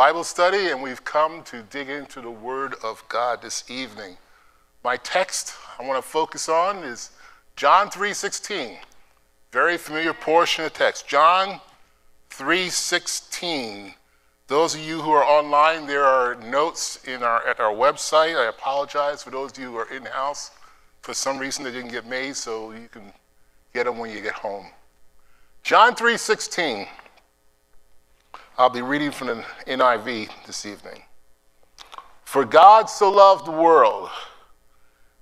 Bible study, and we've come to dig into the Word of God this evening. My text I want to focus on is John 3:16. Very familiar portion of text. John 3:16. Those of you who are online, there are notes in our, at our website. I apologize for those of you who are in-house. For some reason, they didn't get made, so you can get them when you get home. John 3:16. I'll be reading from the NIV this evening. For God so loved the world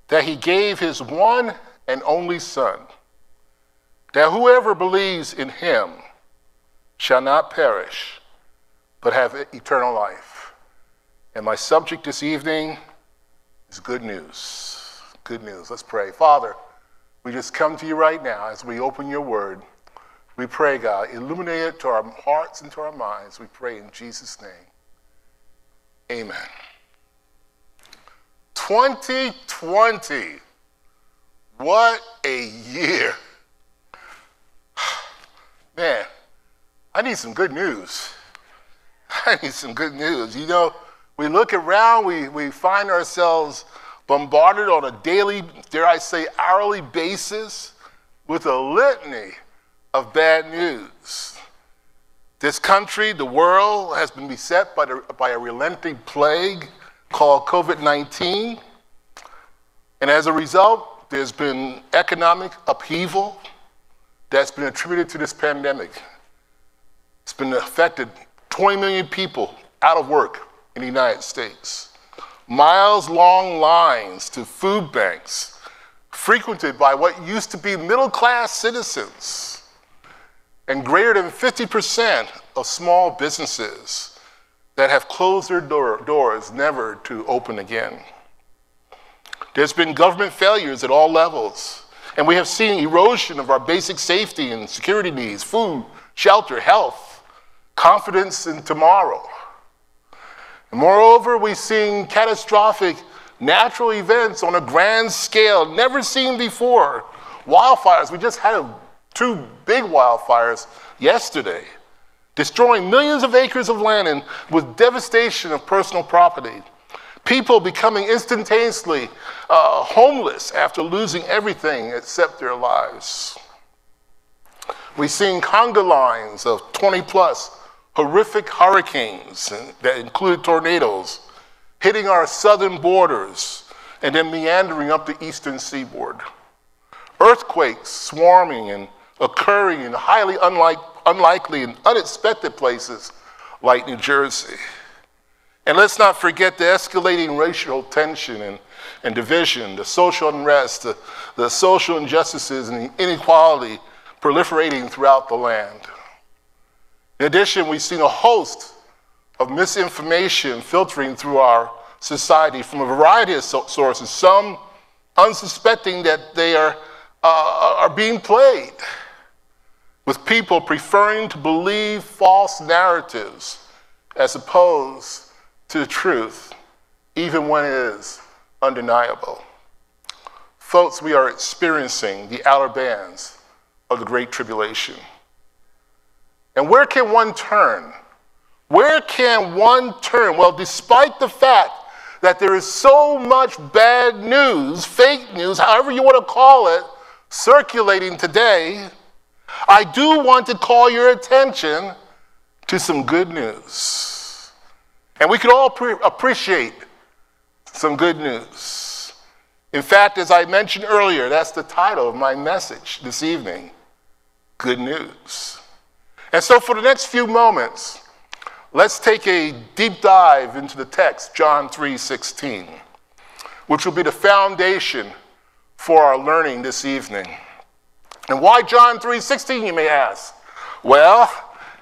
that he gave his one and only Son, that whoever believes in him shall not perish, but have eternal life. And my subject this evening is good news. Good news. Let's pray. Father, we just come to you right now as we open your word. We pray, God, illuminate it to our hearts and to our minds. We pray in Jesus' name. Amen. 2020. What a year. Man, I need some good news. I need some good news. You know, we look around, we, we find ourselves bombarded on a daily, dare I say, hourly basis with a litany of bad news. This country, the world, has been beset by, the, by a relenting plague called COVID 19. And as a result, there's been economic upheaval that's been attributed to this pandemic. It's been affected 20 million people out of work in the United States. Miles long lines to food banks frequented by what used to be middle class citizens and greater than 50% of small businesses that have closed their door, doors never to open again. There's been government failures at all levels, and we have seen erosion of our basic safety and security needs food, shelter, health, confidence in tomorrow. And moreover, we've seen catastrophic natural events on a grand scale never seen before. Wildfires, we just had a two big wildfires yesterday, destroying millions of acres of land and with devastation of personal property. People becoming instantaneously uh, homeless after losing everything except their lives. We've seen conga lines of 20 plus horrific hurricanes that included tornadoes hitting our southern borders and then meandering up the eastern seaboard. Earthquakes swarming and occurring in highly unlike, unlikely and unexpected places like New Jersey. And let's not forget the escalating racial tension and, and division, the social unrest, the, the social injustices, and the inequality proliferating throughout the land. In addition, we've seen a host of misinformation filtering through our society from a variety of sources, some unsuspecting that they are, uh, are being played with people preferring to believe false narratives as opposed to the truth, even when it is undeniable. Folks, we are experiencing the outer bands of the Great Tribulation. And where can one turn? Where can one turn? Well, despite the fact that there is so much bad news, fake news, however you want to call it, circulating today, I do want to call your attention to some good news. And we could all pre- appreciate some good news. In fact, as I mentioned earlier, that's the title of my message this evening Good News. And so, for the next few moments, let's take a deep dive into the text, John 3 16, which will be the foundation for our learning this evening. And why John 3:16 you may ask? Well,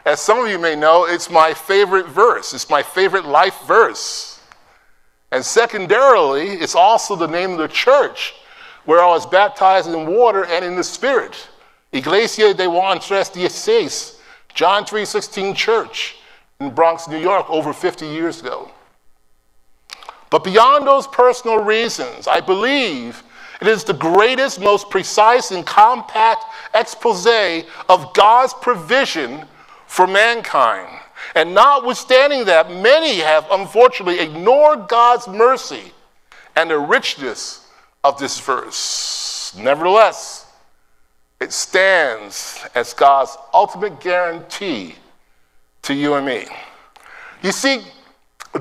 as some of you may know, it's my favorite verse. It's my favorite life verse. And secondarily, it's also the name of the church where I was baptized in water and in the spirit. Iglesia de Juan Tres Dieciséis, John 3:16 Church in Bronx, New York, over 50 years ago. But beyond those personal reasons, I believe it is the greatest, most precise, and compact expose of God's provision for mankind. And notwithstanding that, many have unfortunately ignored God's mercy and the richness of this verse. Nevertheless, it stands as God's ultimate guarantee to you and me. You see,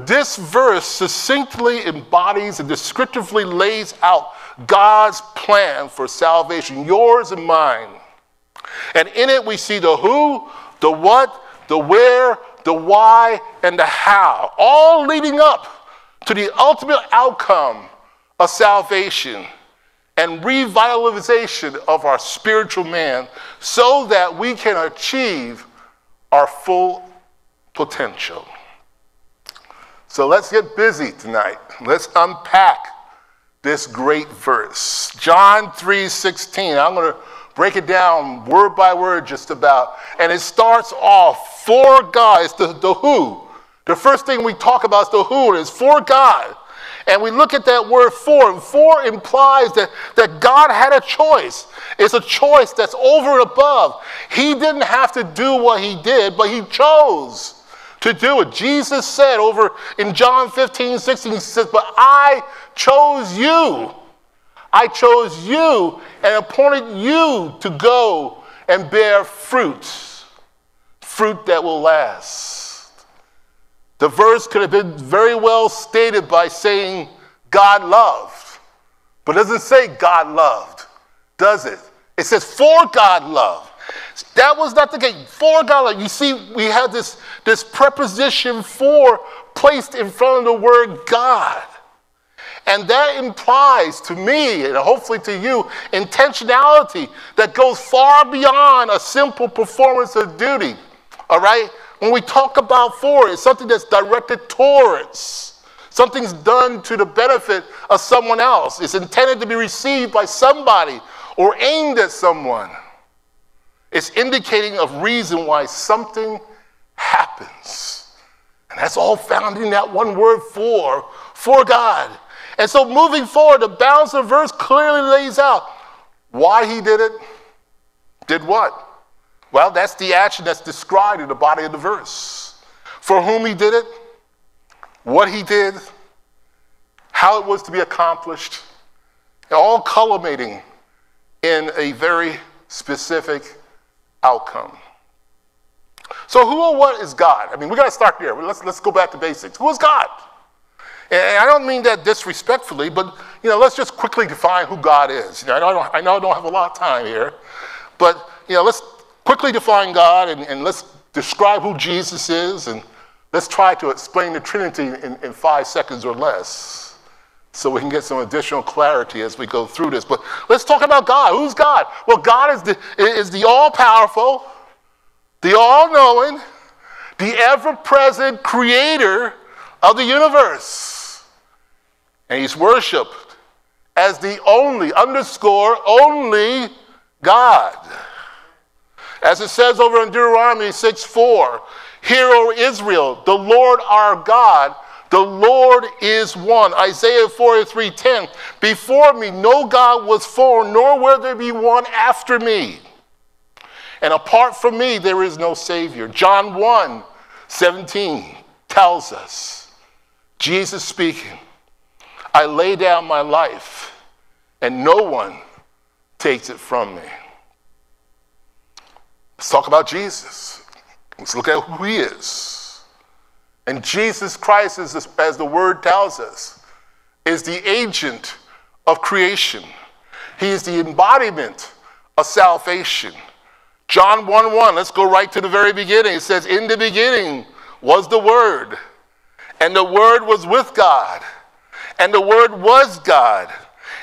this verse succinctly embodies and descriptively lays out God's plan for salvation, yours and mine. And in it, we see the who, the what, the where, the why, and the how, all leading up to the ultimate outcome of salvation and revitalization of our spiritual man so that we can achieve our full potential. So let's get busy tonight. Let's unpack this great verse. John 3:16. I'm going to break it down word by word just about. And it starts off for God. It's the, the who. The first thing we talk about is the who, it's for God. And we look at that word for, and for implies that, that God had a choice. It's a choice that's over and above. He didn't have to do what he did, but he chose to do it. Jesus said over in John 15, 16, he says, But I chose you. I chose you and appointed you to go and bear fruit, fruit that will last. The verse could have been very well stated by saying, God loved, but it doesn't say God loved, does it? It says, For God loved. That was not the case. For God, love, you see, we have this, this preposition for placed in front of the word God. And that implies to me, and hopefully to you, intentionality that goes far beyond a simple performance of duty. All right? When we talk about for, it's something that's directed towards. Something's done to the benefit of someone else. It's intended to be received by somebody or aimed at someone. It's indicating a reason why something happens. And that's all found in that one word for, for God. And so moving forward, the balance of the verse clearly lays out why he did it, did what? Well, that's the action that's described in the body of the verse. For whom he did it, what he did, how it was to be accomplished, all culminating in a very specific outcome. So, who or what is God? I mean, we got to start there. Let's, let's go back to basics. Who is God? And I don't mean that disrespectfully, but you know, let's just quickly define who God is. You know, I, know, I know I don't have a lot of time here, but you know, let's quickly define God and, and let's describe who Jesus is, and let's try to explain the Trinity in, in five seconds or less so we can get some additional clarity as we go through this. But let's talk about God. Who's God? Well, God is the, is the all powerful, the all knowing, the ever present creator of the universe. And he's worshiped as the only, underscore, only God. As it says over in Deuteronomy 6 4, Hear, O Israel, the Lord our God the Lord is one. Isaiah 43 10. Before me, no God was formed, nor will there be one after me. And apart from me, there is no Savior. John 1 17 tells us, Jesus speaking, I lay down my life, and no one takes it from me. Let's talk about Jesus. Let's look at who he is. And Jesus Christ, is, as the word tells us, is the agent of creation. He is the embodiment of salvation. John 1 1, let's go right to the very beginning. It says, In the beginning was the Word, and the Word was with God, and the Word was God,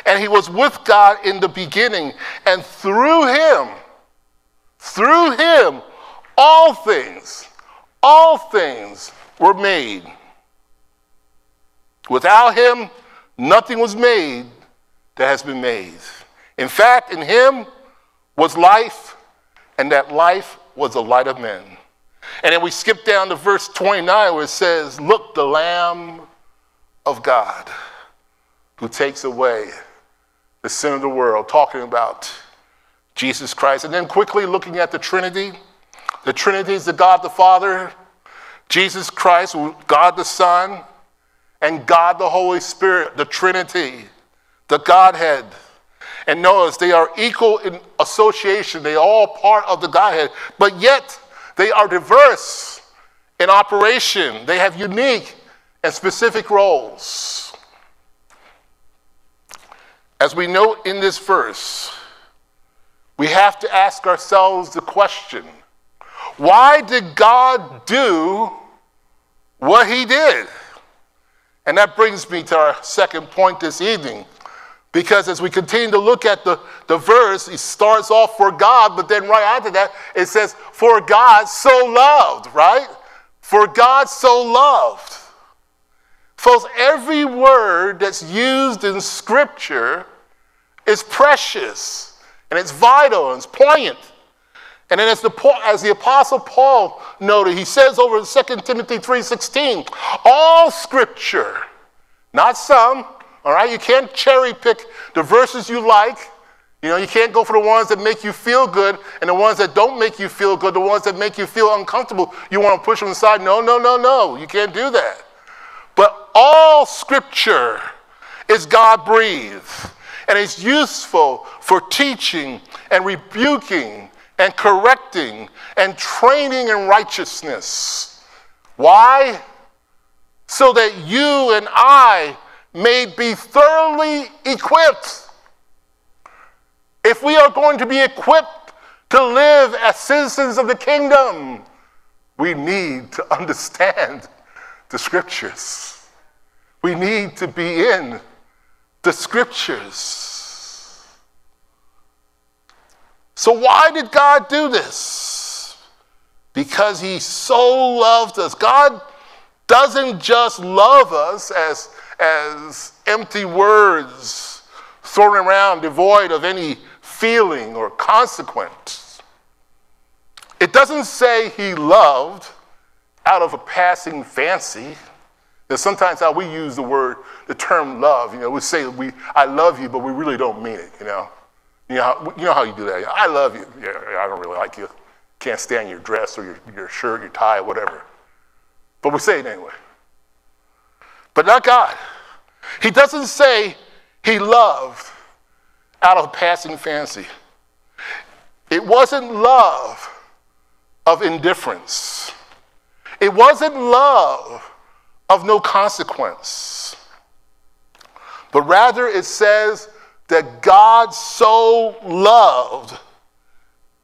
and He was with God in the beginning, and through Him, through Him, all things, all things were made. Without him, nothing was made that has been made. In fact, in him was life, and that life was the light of men. And then we skip down to verse 29 where it says, Look, the Lamb of God who takes away the sin of the world, talking about Jesus Christ. And then quickly looking at the Trinity. The Trinity is the God the Father, Jesus Christ, God the Son, and God the Holy Spirit, the Trinity, the Godhead. And notice they are equal in association, they are all part of the Godhead, but yet they are diverse in operation. They have unique and specific roles. As we note in this verse, we have to ask ourselves the question why did God do what he did? And that brings me to our second point this evening. Because as we continue to look at the, the verse, it starts off for God, but then right after that, it says, For God so loved, right? For God so loved. Folks, every word that's used in Scripture is precious and it's vital and it's poignant. And then as the, as the Apostle Paul noted, he says over in 2 Timothy 3.16, all Scripture, not some, all right? You can't cherry pick the verses you like. You know, you can't go for the ones that make you feel good and the ones that don't make you feel good, the ones that make you feel uncomfortable. You want to push them aside. No, no, no, no. You can't do that. All scripture is God breathed and is useful for teaching and rebuking and correcting and training in righteousness. Why? So that you and I may be thoroughly equipped. If we are going to be equipped to live as citizens of the kingdom, we need to understand the scriptures. We need to be in the scriptures. So, why did God do this? Because He so loved us. God doesn't just love us as as empty words thrown around devoid of any feeling or consequence. It doesn't say he loved out of a passing fancy. Sometimes how we use the word, the term love. You know, we say we, I love you, but we really don't mean it. You know, you know, how, you know how you do that. I love you. Yeah, I don't really like you. Can't stand your dress or your, your shirt, your tie, whatever. But we say it anyway but not God. He doesn't say he loved out of passing fancy. It wasn't love of indifference. It wasn't love of no consequence. But rather, it says that God so loved,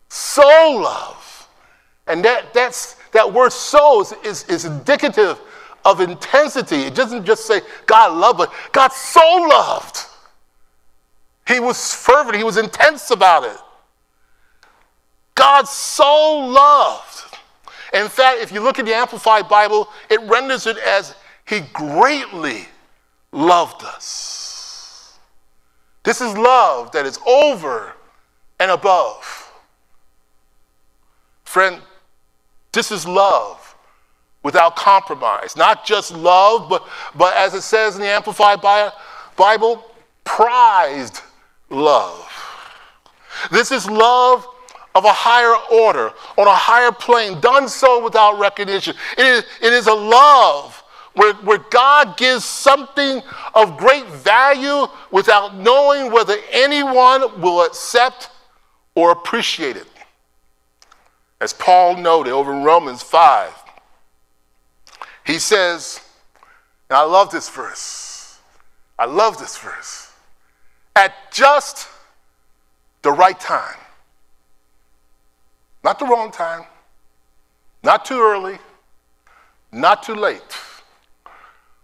so loved. And that, that's, that word so is, is, is indicative of intensity. It doesn't just say God loved, but God so loved. He was fervent, he was intense about it. God so loved. In fact, if you look at the Amplified Bible, it renders it as He greatly loved us. This is love that is over and above. Friend, this is love without compromise. Not just love, but, but as it says in the Amplified Bible, prized love. This is love of a higher order, on a higher plane, done so without recognition. It is, it is a love where, where God gives something of great value without knowing whether anyone will accept or appreciate it. As Paul noted over in Romans 5, he says, and I love this verse. I love this verse. At just the right time. Not the wrong time, not too early, not too late.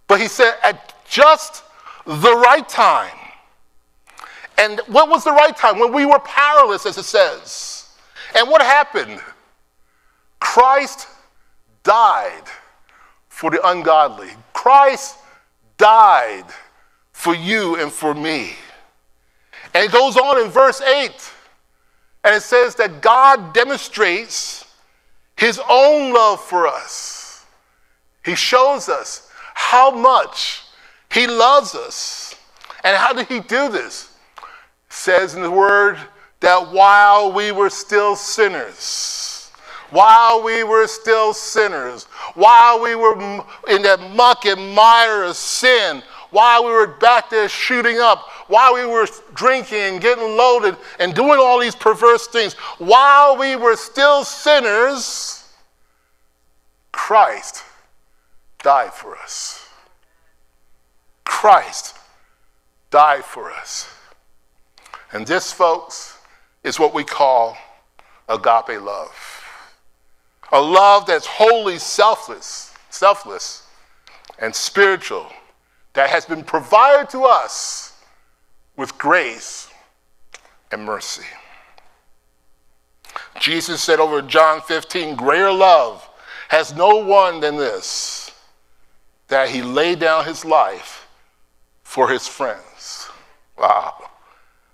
But he said, at just the right time. And what was the right time? When we were powerless, as it says. And what happened? Christ died for the ungodly. Christ died for you and for me. And it goes on in verse 8, and it says that God demonstrates his own love for us. He shows us how much he loves us. And how did he do this? It says in the word that while we were still sinners, while we were still sinners, while we were in that muck and mire of sin, while we were back there shooting up, while we were drinking and getting loaded and doing all these perverse things, while we were still sinners, Christ died for us. Christ died for us. And this, folks, is what we call agape love. A love that's wholly selfless, selfless, and spiritual, that has been provided to us with grace and mercy. Jesus said over John 15, greater love has no one than this, that he laid down his life for his friends. Wow.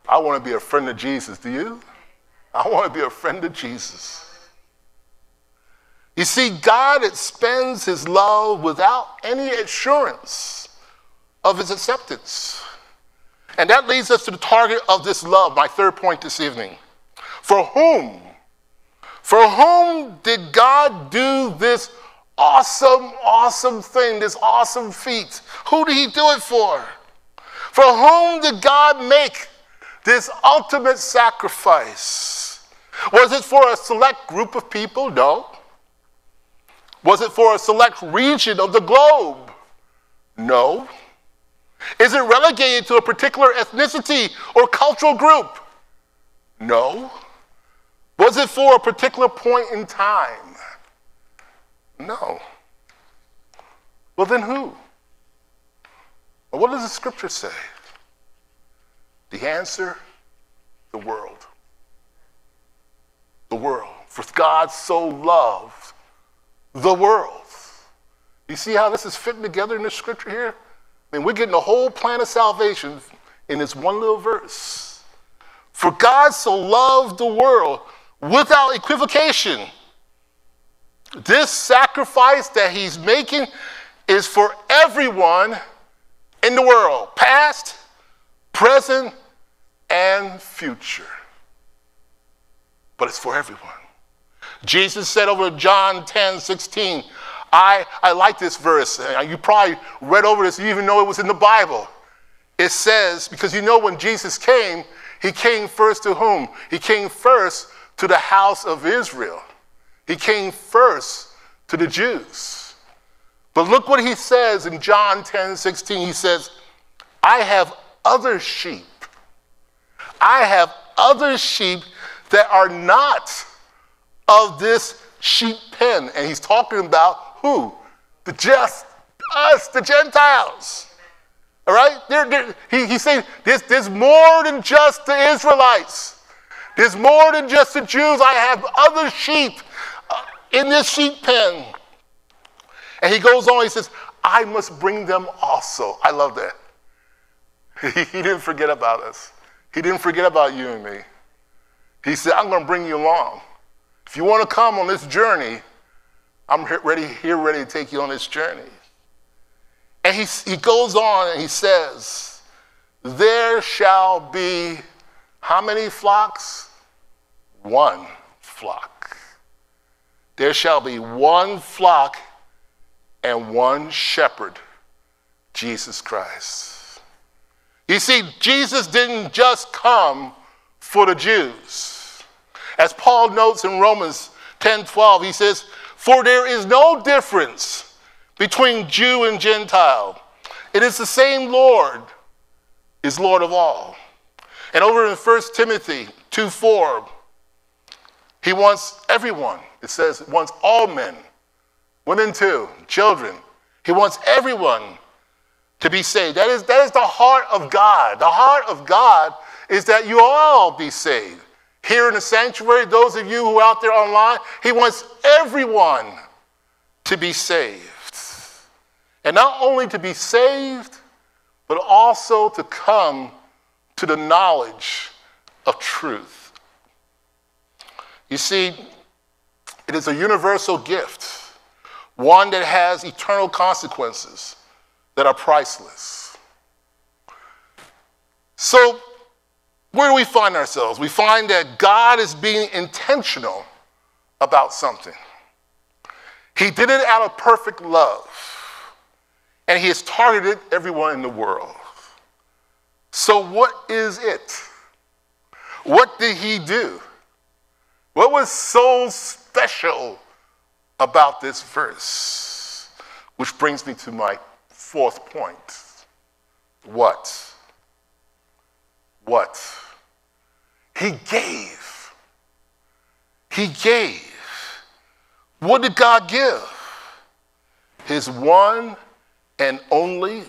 I want to be a friend of Jesus. Do you? I want to be a friend of Jesus. You see, God expends his love without any assurance of his acceptance. And that leads us to the target of this love, my third point this evening. For whom? For whom did God do this awesome, awesome thing, this awesome feat? Who did he do it for? For whom did God make this ultimate sacrifice. Was it for a select group of people? No. Was it for a select region of the globe? No. Is it relegated to a particular ethnicity or cultural group? No. Was it for a particular point in time? No. Well, then who? Well, what does the scripture say? The answer the world. The world. For God so loved the world. You see how this is fitting together in this scripture here? I mean, we're getting the whole plan of salvation in this one little verse. For God so loved the world without equivocation. This sacrifice that he's making is for everyone in the world, past, present, and future. But it's for everyone. Jesus said over John 10 16, I, I like this verse. Uh, you probably read over this, you even know it was in the Bible. It says, because you know when Jesus came, he came first to whom? He came first to the house of Israel. He came first to the Jews. But look what he says in John 10 16. He says, I have other sheep I have other sheep that are not of this sheep pen. And he's talking about who? The just us, the Gentiles. All right? They're, they're, he, he's saying there's, there's more than just the Israelites. There's more than just the Jews. I have other sheep uh, in this sheep pen. And he goes on, he says, I must bring them also. I love that. he didn't forget about us. He didn't forget about you and me. He said, I'm going to bring you along. If you want to come on this journey, I'm ready, here ready to take you on this journey. And he, he goes on and he says, There shall be how many flocks? One flock. There shall be one flock and one shepherd, Jesus Christ. You see, Jesus didn't just come for the Jews. As Paul notes in Romans 10 12, he says, For there is no difference between Jew and Gentile. It is the same Lord, is Lord of all. And over in 1 Timothy 2 4, he wants everyone. It says, he wants all men, women too, children. He wants everyone to be saved. That is, that is the heart of God. The heart of God is that you all be saved. Here in the sanctuary, those of you who are out there online, He wants everyone to be saved. And not only to be saved, but also to come to the knowledge of truth. You see, it is a universal gift, one that has eternal consequences that are priceless. So, where do we find ourselves? We find that God is being intentional about something. He did it out of perfect love. And he has targeted everyone in the world. So, what is it? What did he do? What was so special about this verse? Which brings me to my fourth point. What? What? He gave. He gave. What did God give? His one and only,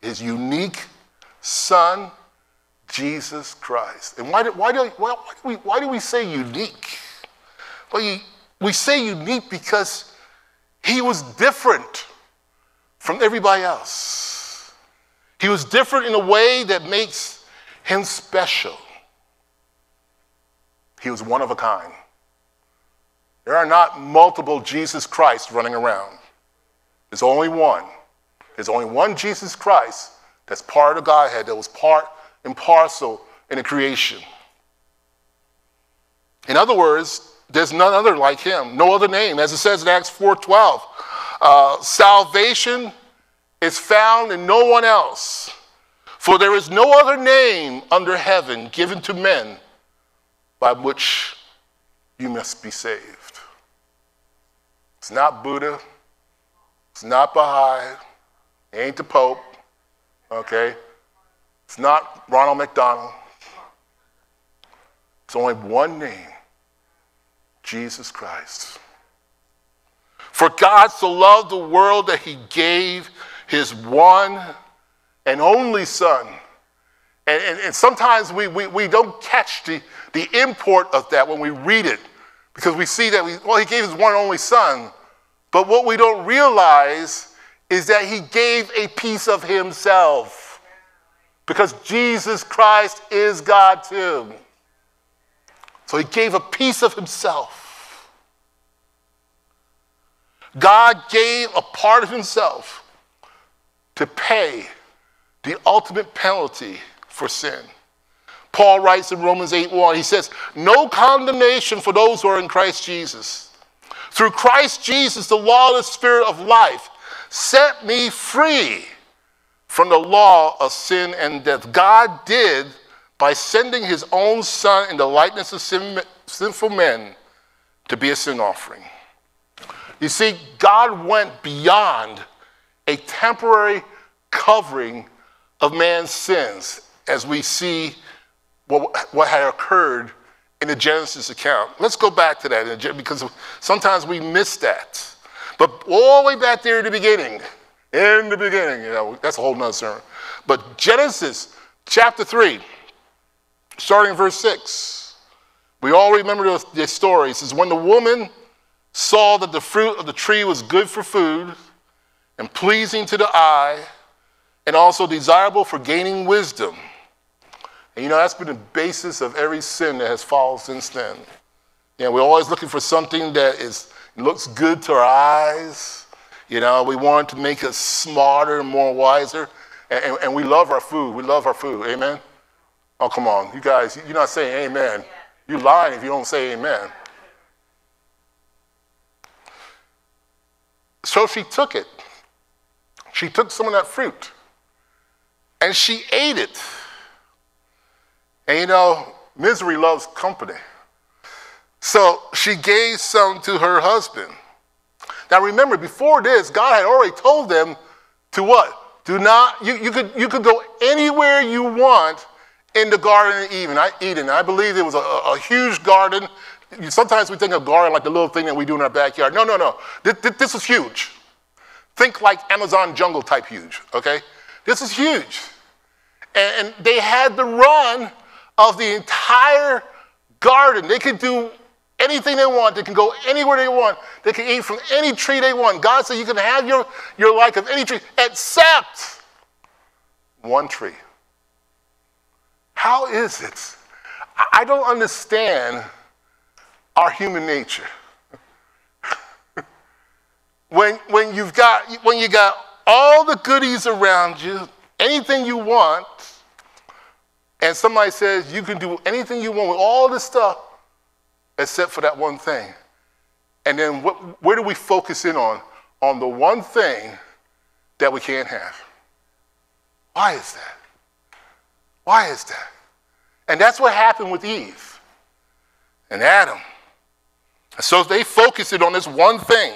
his unique Son, Jesus Christ. And why do, why do, why, why do, we, why do we say unique? Well, we say unique because he was different from everybody else. He was different in a way that makes him special. He was one of a kind. There are not multiple Jesus Christ running around. There's only one. There's only one Jesus Christ that's part of Godhead, that was part and parcel in the creation. In other words, there's none other like him, no other name. As it says in Acts 4.12, uh, salvation is found in no one else. For there is no other name under heaven given to men by which you must be saved. It's not Buddha. It's not Baha'i. It ain't the Pope. Okay? It's not Ronald McDonald. It's only one name Jesus Christ. For God so loved the world that he gave his one and only Son. And, and, and sometimes we, we, we don't catch the, the import of that when we read it because we see that, we, well, he gave his one and only Son. But what we don't realize is that he gave a piece of himself because Jesus Christ is God too. So he gave a piece of himself. God gave a part of himself to pay the ultimate penalty for sin. Paul writes in Romans 8 1, he says, No condemnation for those who are in Christ Jesus. Through Christ Jesus, the law of the Spirit of life set me free from the law of sin and death. God did by sending his own Son in the likeness of sin, sinful men to be a sin offering. You see, God went beyond a temporary covering of man's sins, as we see what, what had occurred in the Genesis account. Let's go back to that because sometimes we miss that. But all the way back there in the beginning, in the beginning, you know, that's a whole nother sermon. But Genesis chapter 3, starting verse 6, we all remember the, the story. It says, When the woman saw that the fruit of the tree was good for food and pleasing to the eye, and also desirable for gaining wisdom. And you know, that's been the basis of every sin that has followed since then. You know, we're always looking for something that is, looks good to our eyes. You know, we want to make us smarter and more wiser. And, and, and we love our food. We love our food. Amen? Oh, come on. You guys, you're not saying amen. You're lying if you don't say amen. So she took it. She took some of that fruit and she ate it. And you know, misery loves company. So she gave some to her husband. Now remember, before this, God had already told them to what? Do not, you, you, could, you could go anywhere you want in the Garden of Eden. I, Eden. I believe it was a, a, huge garden. Sometimes we think of garden like the little thing that we do in our backyard. No, no, no. This, this is huge. Think like Amazon jungle type huge, okay? This is huge. And they had the run of the entire garden. They could do anything they want. They can go anywhere they want. They can eat from any tree they want. God said you can have your, your like of any tree except one tree. How is it? I don't understand our human nature. when, when, you've got, when you got all the goodies around you, anything you want, and somebody says you can do anything you want with all this stuff except for that one thing. And then what, where do we focus in on? On the one thing that we can't have. Why is that? Why is that? And that's what happened with Eve and Adam. So they focused it on this one thing.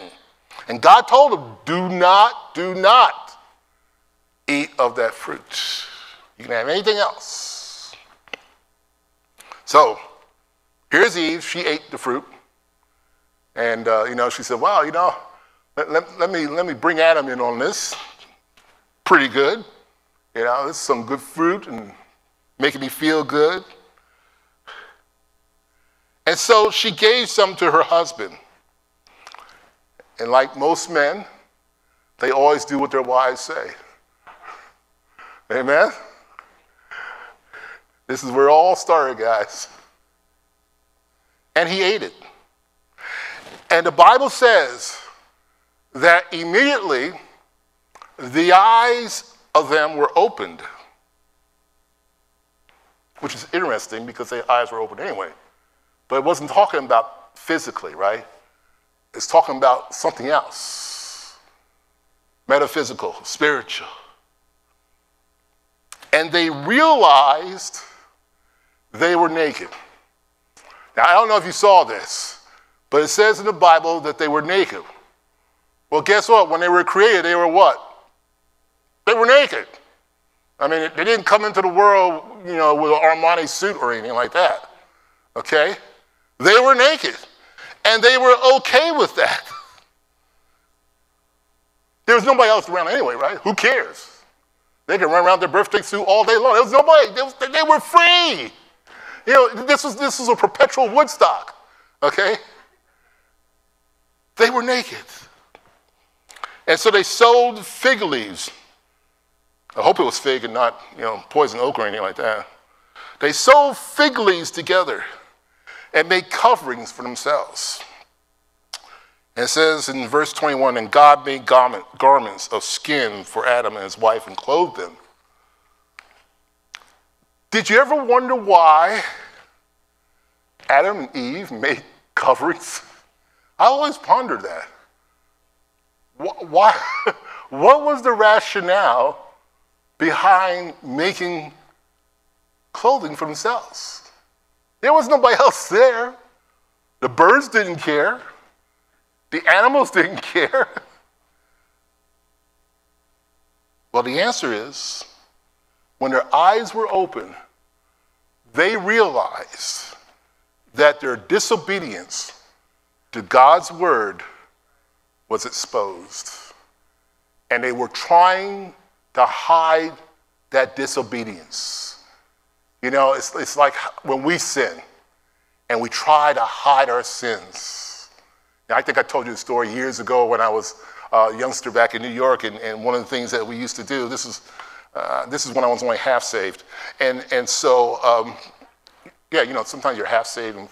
And God told them, do not, do not eat of that fruit. You can have anything else. So here's Eve. She ate the fruit. And, uh, you know, she said, well, you know, let, let, let, me, let me bring Adam in on this. Pretty good. You know, this is some good fruit and making me feel good. And so she gave some to her husband. And like most men, they always do what their wives say. Amen? This is where it all started, guys. And he ate it. And the Bible says that immediately the eyes of them were opened, which is interesting because their eyes were open anyway. But it wasn't talking about physically, right? It's talking about something else metaphysical, spiritual. And they realized they were naked. Now, I don't know if you saw this, but it says in the Bible that they were naked. Well, guess what? When they were created, they were what? They were naked. I mean, they didn't come into the world, you know, with an Armani suit or anything like that. Okay? They were naked. And they were okay with that. There was nobody else around anyway, right? Who cares? They can run around their birthday suit all day long. There was nobody. They, was, they were free. You know, this was, this was a perpetual Woodstock, okay? They were naked. And so they sold fig leaves. I hope it was fig and not, you know, poison oak or anything like that. They sold fig leaves together and made coverings for themselves. And it says in verse 21 and God made garment, garments of skin for Adam and his wife and clothed them. Did you ever wonder why Adam and Eve made coverings? I always pondered that. Why, what was the rationale behind making clothing for themselves? There was nobody else there. The birds didn't care. The animals didn't care. Well, the answer is when their eyes were open, they realized that their disobedience to God's word was exposed. And they were trying to hide that disobedience. You know, it's, it's like when we sin and we try to hide our sins. Now, I think I told you the story years ago when I was a youngster back in New York, and, and one of the things that we used to do, this is, uh, this is when I was only half saved. And, and so, um, yeah, you know, sometimes you're half saved and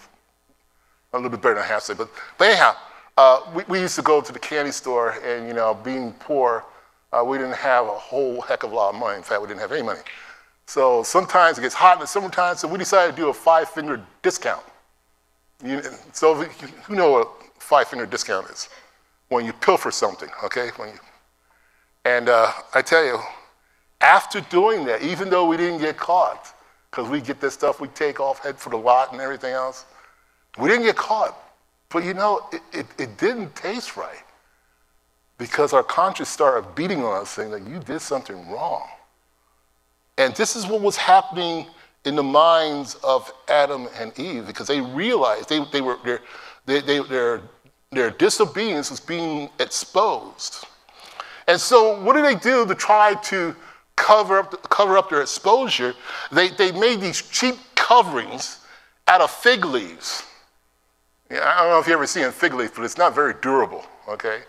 a little bit better than half saved. But, but anyhow, uh, we, we used to go to the candy store, and, you know, being poor, uh, we didn't have a whole heck of a lot of money. In fact, we didn't have any money. So sometimes it gets hot in the summertime, so we decided to do a five finger discount. You, so you know what a five finger discount is? When you pilfer something, okay? When you, and uh, I tell you, after doing that, even though we didn't get caught, because we get this stuff we take off, head for the lot and everything else, we didn't get caught. But you know, it, it, it didn't taste right because our conscience started beating on us saying that you did something wrong. And this is what was happening in the minds of Adam and Eve because they realized they, they were, their, they, they, their, their disobedience was being exposed. And so, what did they do to try to cover up, cover up their exposure? They, they made these cheap coverings out of fig leaves. Yeah, I don't know if you ever seen a fig leaf, but it's not very durable, okay?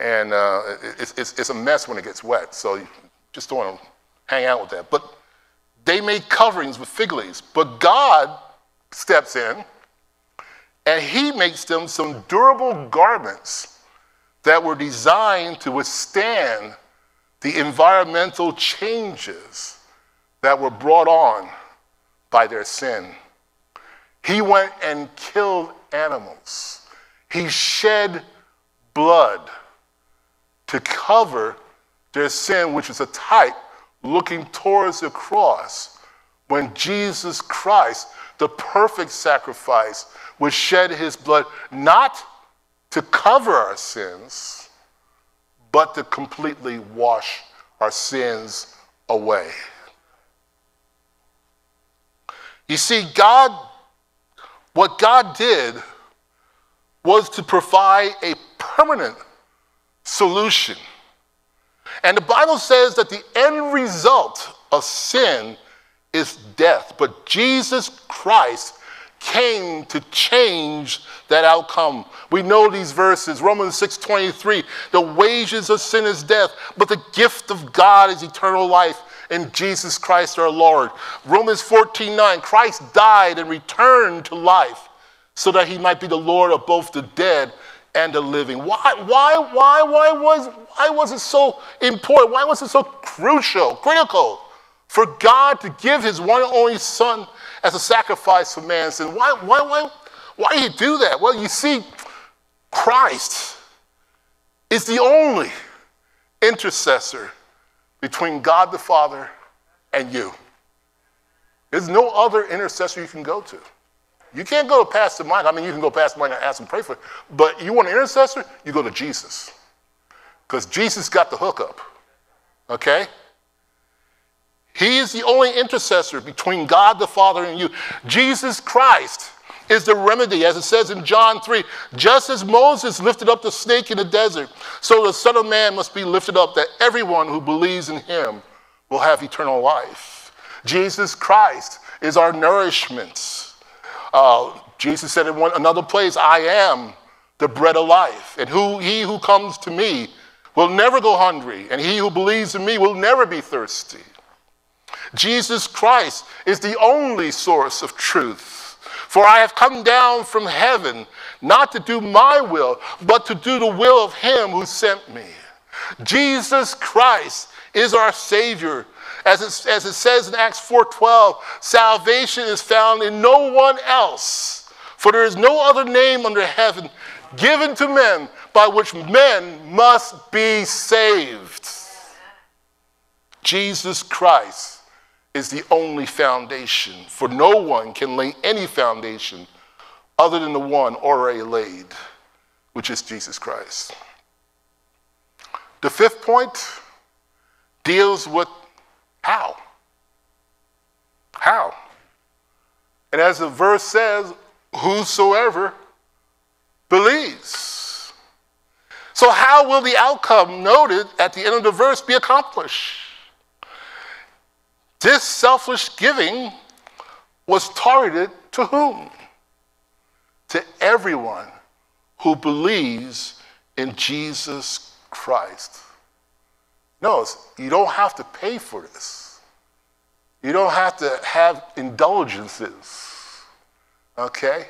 And uh, it's, it's, it's, a mess when it gets wet, so you just don't want to hang out with that. But they made coverings with fig leaves. But God steps in and he makes them some durable garments that were designed to withstand the environmental changes that were brought on by their sin. He went and killed animals. He shed blood to cover their sin, which is a type looking towards the cross when Jesus Christ, the perfect sacrifice, would shed his blood not to cover our sins, but to completely wash our sins away. You see, God, what God did was to provide a permanent solution. And the Bible says that the end result of sin is death. But Jesus Christ came to change that outcome. We know these verses. Romans 6:23, the wages of sin is death, but the gift of God is eternal life in Jesus Christ our Lord. Romans 14:9, Christ died and returned to life so that he might be the Lord of both the dead and the living. Why, why, why, why was, why was it so important? Why was it so crucial, critical for God to give his one and only son as a sacrifice for man's sin? Why, why, why, why did he do that? Well, you see, Christ is the only intercessor between God the Father and you. There's no other intercessor you can go to. You can't go to Pastor Mike. I mean, you can go to Pastor Mike and ask him to pray for you. But you want an intercessor, you go to Jesus. Because Jesus got the hookup. Okay? He is the only intercessor between God the Father and you. Jesus Christ is the remedy, as it says in John 3. Just as Moses lifted up the snake in the desert, so the Son of Man must be lifted up, that everyone who believes in him will have eternal life. Jesus Christ is our nourishment. Uh, Jesus said in one, another place, I am the bread of life. And who, he who comes to me will never go hungry, and he who believes in me will never be thirsty. Jesus Christ is the only source of truth. For I have come down from heaven not to do my will, but to do the will of him who sent me. Jesus Christ is our Savior as it, as it says in Acts 4:12, salvation is found in no one else, for there is no other name under heaven given to men by which men must be saved. Jesus Christ is the only foundation, for no one can lay any foundation other than the one already laid, which is Jesus Christ. The fifth point deals with how? How? And as the verse says, whosoever believes. So, how will the outcome noted at the end of the verse be accomplished? This selfish giving was targeted to whom? To everyone who believes in Jesus Christ. Notice, you don't have to pay for this. You don't have to have indulgences. Okay?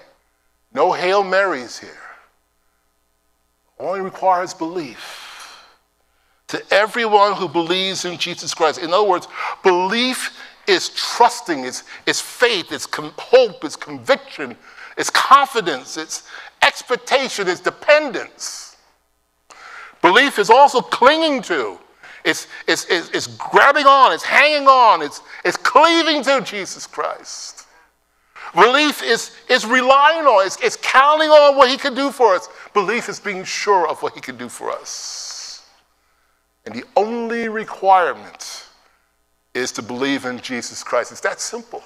No Hail Marys here. Only requires belief. To everyone who believes in Jesus Christ. In other words, belief is trusting, it's, it's faith, it's com- hope, it's conviction, it's confidence, it's expectation, it's dependence. Belief is also clinging to. It's, it's, it's, it's grabbing on, it's hanging on, it's, it's cleaving to Jesus Christ. Belief is, is relying on, it's, it's counting on what He can do for us. Belief is being sure of what He can do for us. And the only requirement is to believe in Jesus Christ. It's that simple.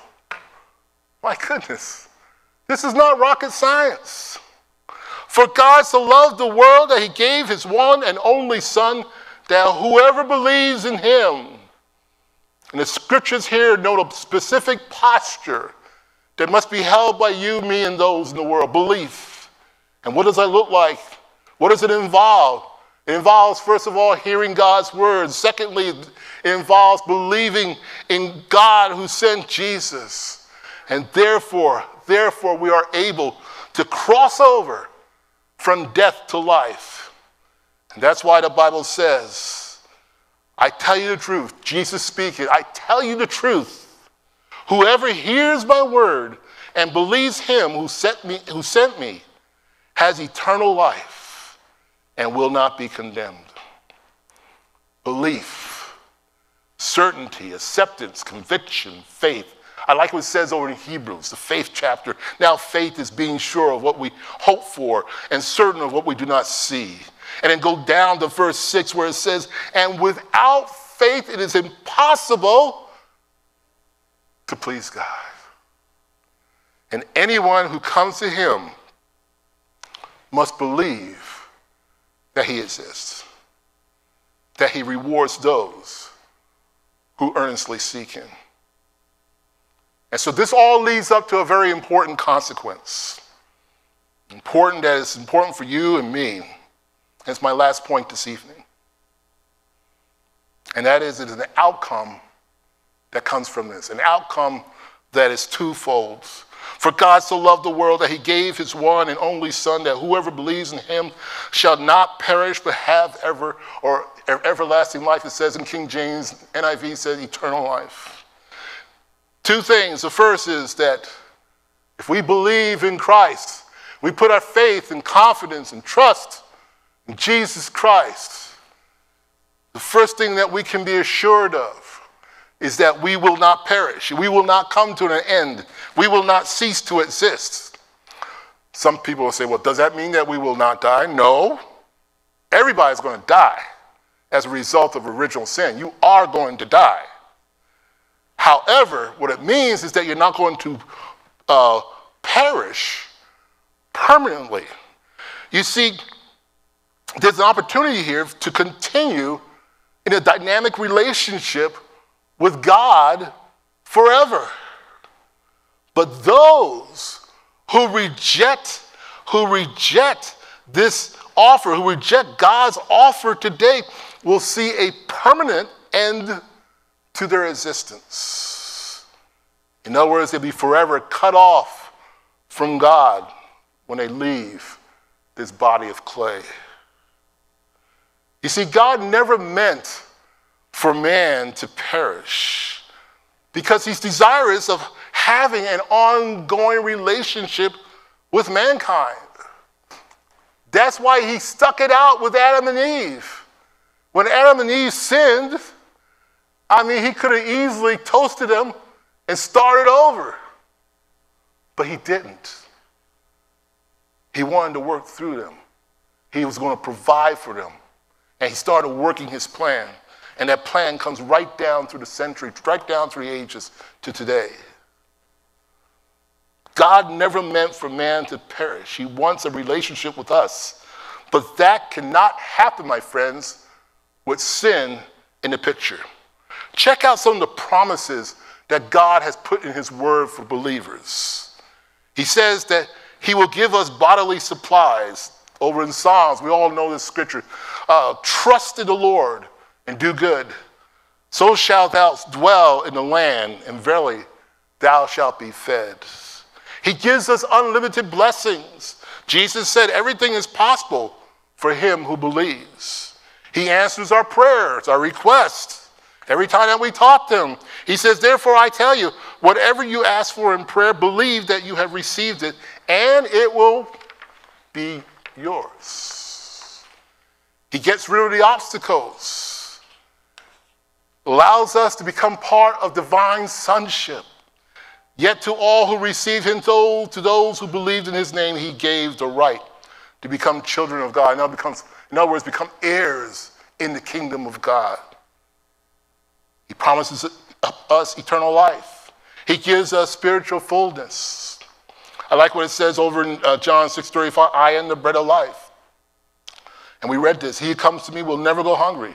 My goodness. This is not rocket science. For God so loved the world that he gave his one and only Son that whoever believes in him, and the scriptures here note a specific posture that must be held by you, me, and those in the world belief. And what does that look like? What does it involve? It involves, first of all, hearing God's words. Secondly, it involves believing in God who sent Jesus. And therefore, therefore, we are able to cross over from death to life. And that's why the Bible says, I tell you the truth, Jesus speaking, I tell you the truth. Whoever hears my word and believes him who sent me, who sent me has eternal life and will not be condemned. Belief, certainty, acceptance, conviction, faith. I like what it says over in Hebrews, the faith chapter. Now, faith is being sure of what we hope for and certain of what we do not see. And then go down to verse 6 where it says, And without faith it is impossible to please God. And anyone who comes to him must believe that he exists, that he rewards those who earnestly seek him. And so this all leads up to a very important consequence. Important that is important for you and me. That's my last point this evening. And that is it is an outcome that comes from this, an outcome that is twofold. For God so loved the world that he gave his one and only Son, that whoever believes in him shall not perish but have ever or everlasting life. It says in King James, NIV says eternal life. Two things. The first is that if we believe in Christ, we put our faith and confidence and trust in Jesus Christ, the first thing that we can be assured of is that we will not perish. We will not come to an end. We will not cease to exist. Some people will say, well, does that mean that we will not die? No. Everybody's going to die as a result of original sin. You are going to die. However, what it means is that you're not going to uh, perish permanently. You see, there's an opportunity here to continue in a dynamic relationship with God forever. But those who reject, who reject this offer, who reject God's offer today, will see a permanent end to their existence. In other words, they'll be forever cut off from God when they leave this body of clay. You see, God never meant for man to perish because he's desirous of having an ongoing relationship with mankind. That's why he stuck it out with Adam and Eve. When Adam and Eve sinned, I mean, he could have easily toasted them and started over. But he didn't. He wanted to work through them. He was going to provide for them. And he started working his plan. And that plan comes right down through the century, right down through the ages to today. God never meant for man to perish. He wants a relationship with us. But that cannot happen, my friends, with sin in the picture. Check out some of the promises that God has put in his word for believers. He says that he will give us bodily supplies. Over in Psalms, we all know this scripture. Uh, Trust in the Lord and do good. So shalt thou dwell in the land, and verily thou shalt be fed. He gives us unlimited blessings. Jesus said everything is possible for him who believes. He answers our prayers, our requests. Every time that we talk to him, he says, Therefore I tell you, whatever you ask for in prayer, believe that you have received it, and it will be yours. He gets rid of the obstacles, allows us to become part of divine sonship. Yet to all who received him, to those who believed in his name, he gave the right to become children of God. Other, becomes, in other words, become heirs in the kingdom of God. He promises us eternal life. He gives us spiritual fullness. I like what it says over in uh, John 6:35, I am the bread of life. And we read this, he who comes to me will never go hungry.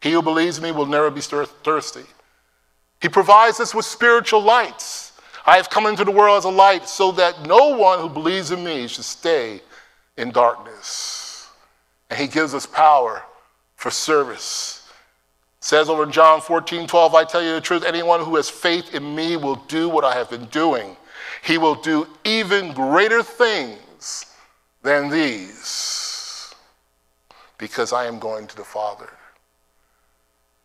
He who believes in me will never be thirsty. He provides us with spiritual lights. I have come into the world as a light so that no one who believes in me should stay in darkness. And he gives us power for service. It says over in John 14, 12, I tell you the truth, anyone who has faith in me will do what I have been doing. He will do even greater things than these because I am going to the Father.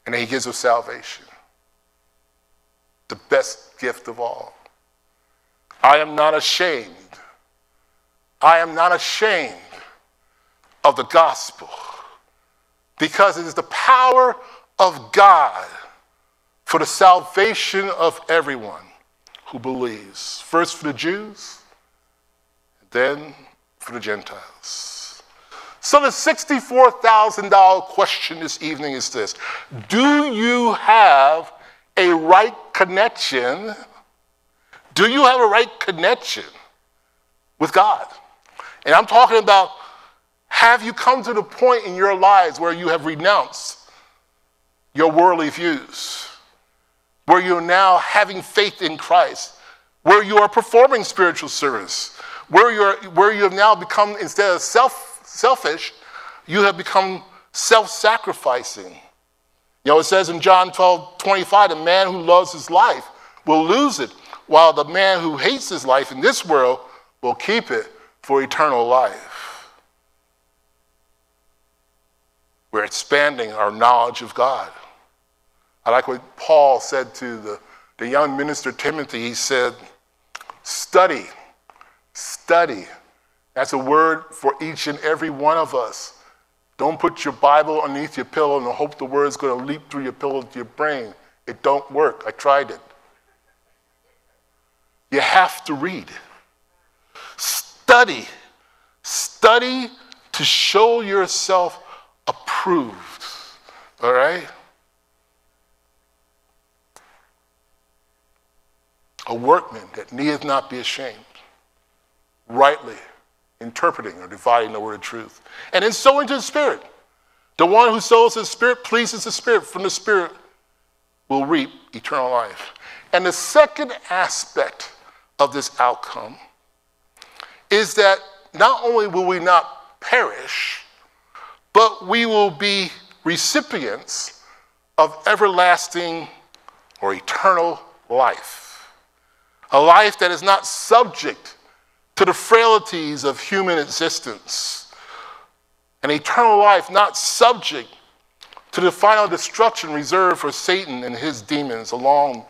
And he gives us salvation, the best gift of all. I am not ashamed I am not ashamed of the gospel because it is the power of God for the salvation of everyone who believes. First for the Jews, then for the Gentiles. So the $64,000 question this evening is this Do you have a right connection? Do you have a right connection with God? And I'm talking about have you come to the point in your lives where you have renounced your worldly views? Where you're now having faith in Christ? Where you are performing spiritual service? Where, you're, where you have now become, instead of self, selfish, you have become self sacrificing. You know, it says in John 12 25, the man who loves his life will lose it, while the man who hates his life in this world will keep it for eternal life. We're expanding our knowledge of God. I like what Paul said to the, the young minister Timothy. He said, Study, study. That's a word for each and every one of us. Don't put your Bible underneath your pillow and hope the word's going to leap through your pillow to your brain. It don't work. I tried it. You have to read. Study. Study to show yourself approved. All right? A workman that needeth not be ashamed, rightly interpreting or dividing the word of truth. And in sowing to the Spirit. The one who sows the Spirit pleases the Spirit. From the Spirit will reap eternal life. And the second aspect of this outcome is that not only will we not perish, but we will be recipients of everlasting or eternal life. A life that is not subject to the frailties of human existence. An eternal life not subject to the final destruction reserved for Satan and his demons, along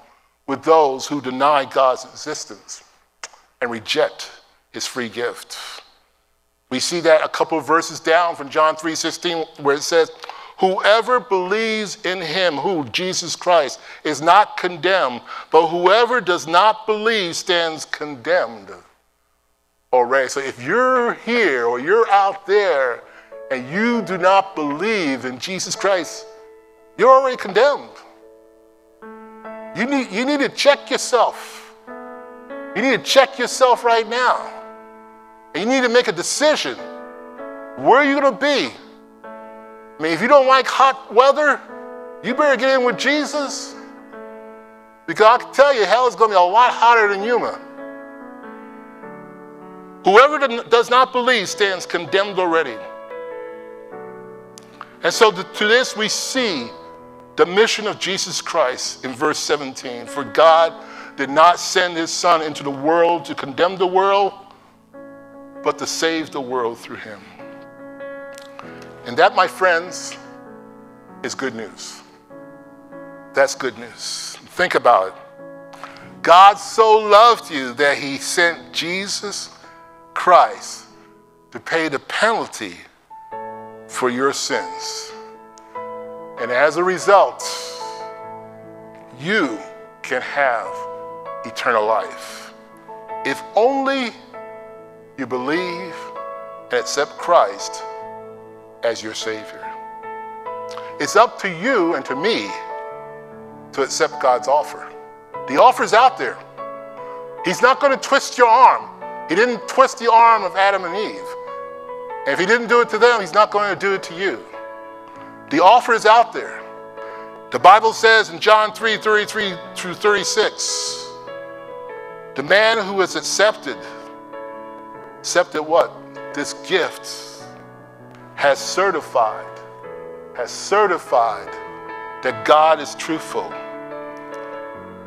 with those who deny God's existence and reject his free gift. We see that a couple of verses down from John 3:16 where it says, Whoever believes in him, who Jesus Christ, is not condemned, but whoever does not believe stands condemned already. So if you're here or you're out there and you do not believe in Jesus Christ, you're already condemned. You need, you need to check yourself. You need to check yourself right now. And you need to make a decision. Where are you going to be? I mean, if you don't like hot weather, you better get in with Jesus. Because I can tell you, hell is going to be a lot hotter than Yuma. Whoever does not believe stands condemned already. And so to this we see the mission of Jesus Christ in verse 17. For God did not send his Son into the world to condemn the world, but to save the world through him. And that, my friends, is good news. That's good news. Think about it. God so loved you that he sent Jesus Christ to pay the penalty for your sins. And as a result, you can have eternal life. If only you believe and accept Christ as your Savior. It's up to you and to me to accept God's offer. The offer is out there. He's not going to twist your arm. He didn't twist the arm of Adam and Eve. If he didn't do it to them, he's not going to do it to you. The offer is out there. The Bible says in John 3 33 through 36, the man who has accepted, accepted what? This gift has certified, has certified that God is truthful.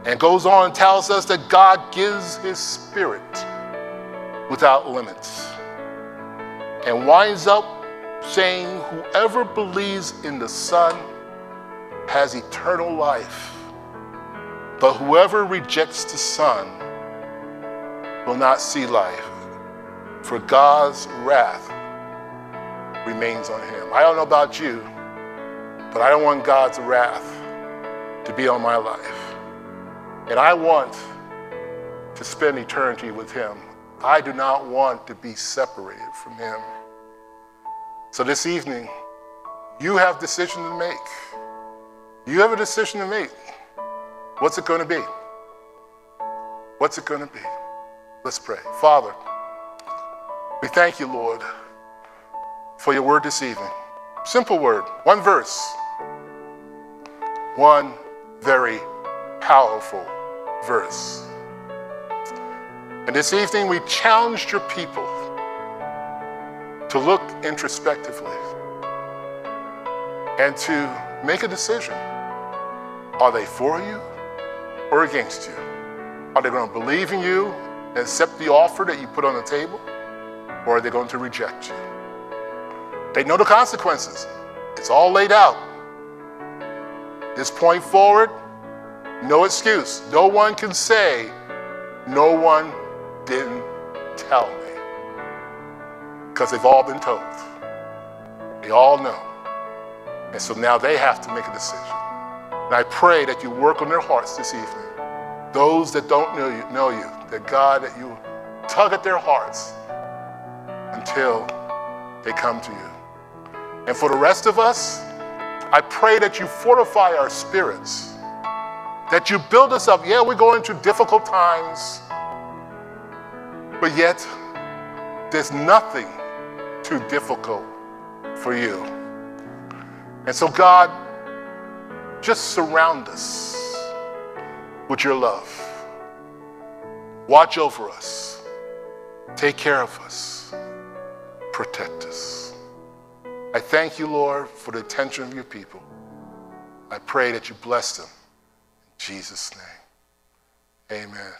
And goes on and tells us that God gives his spirit without limits. And winds up saying, Whoever believes in the Son has eternal life, but whoever rejects the Son will not see life, For God's wrath remains on him. I don't know about you, but I don't want God's wrath to be on my life. And I want to spend eternity with him. I do not want to be separated from him. So this evening, you have a decision to make. You have a decision to make. What's it going to be? What's it going to be? Let's pray. Father, we thank you, Lord, for your word this evening. Simple word, one verse, one very powerful verse. And this evening we challenged your people to look introspectively and to make a decision. Are they for you or against you? Are they going to believe in you and accept the offer that you put on the table? Or are they going to reject you? They know the consequences. It's all laid out. This point forward, no excuse. No one can say, no one didn't tell me. Because they've all been told. They all know. And so now they have to make a decision. And I pray that you work on their hearts this evening. Those that don't know you, know you that God, that you tug at their hearts until they come to you. And for the rest of us, I pray that you fortify our spirits, that you build us up. Yeah, we're going through difficult times, but yet there's nothing too difficult for you. And so, God, just surround us with your love. Watch over us. Take care of us. Protect us. I thank you, Lord, for the attention of your people. I pray that you bless them. In Jesus' name, amen.